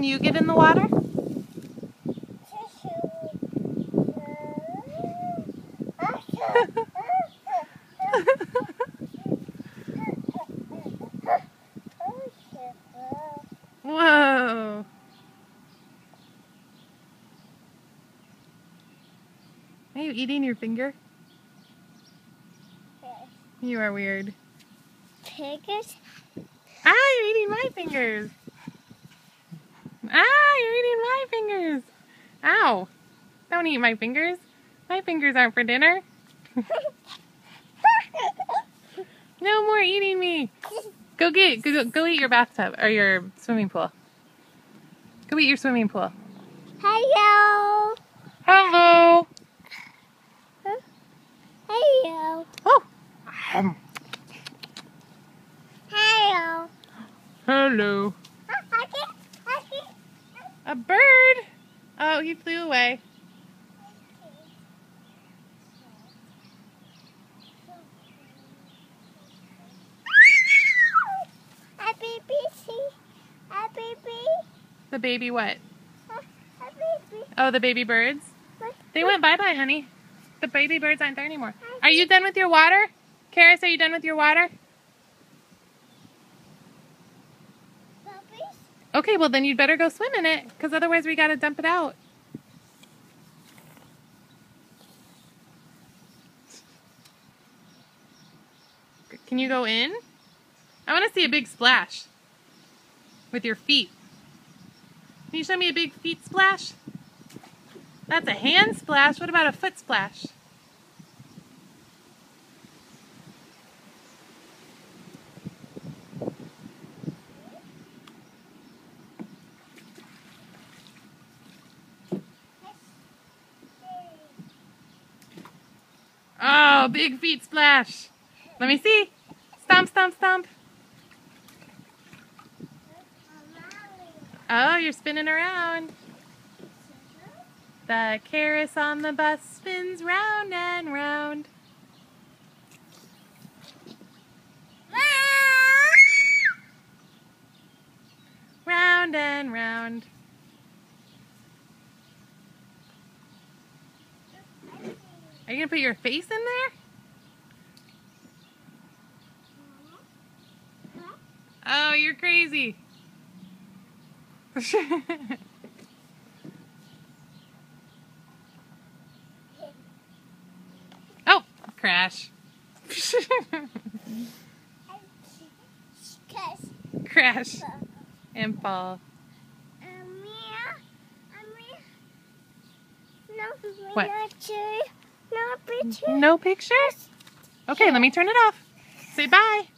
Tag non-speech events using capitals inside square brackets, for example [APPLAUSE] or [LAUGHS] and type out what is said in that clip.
Can you get in the water? [LAUGHS] Whoa. Are you eating your finger? You are weird. Piggies? Ah, you're eating my fingers. My fingers. Ow. Don't eat my fingers. My fingers aren't for dinner. [LAUGHS] no more eating me. Go get go, go eat your bathtub or your swimming pool. Go eat your swimming pool. Hello. Oh. Hello. Hello. Oh. Hello. Hello. A bird. Oh, he flew away. A baby see. A baby. The baby what? A baby. Oh, the baby birds. They went bye-bye, honey. The baby birds aren't there anymore. Are you done with your water? Karis, are you done with your water? Okay, well then you'd better go swim in it, because otherwise we gotta dump it out. Can you go in? I want to see a big splash with your feet. Can you show me a big feet splash? That's a hand splash. What about a foot splash? Big feet splash. Let me see. Stomp, stomp, stomp. Oh, you're spinning around. The Karis on the bus spins round and round. Round and round. Are you going to put your face in there? Oh, you're crazy. [LAUGHS] oh, crash. [LAUGHS] crash and fall. What? No picture. No pictures? Okay, let me turn it off. Say bye.